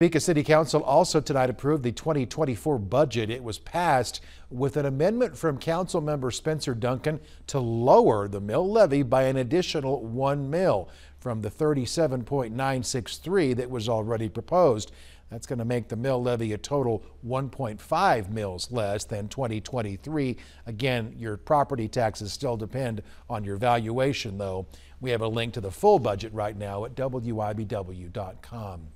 Topeka City Council also tonight approved the 2024 budget. It was passed with an amendment from Council Member Spencer Duncan to lower the mill levy by an additional one mill from the 37.963 that was already proposed. That's going to make the mill levy a total 1.5 mills less than 2023. Again, your property taxes still depend on your valuation, though. We have a link to the full budget right now at WIBW.com.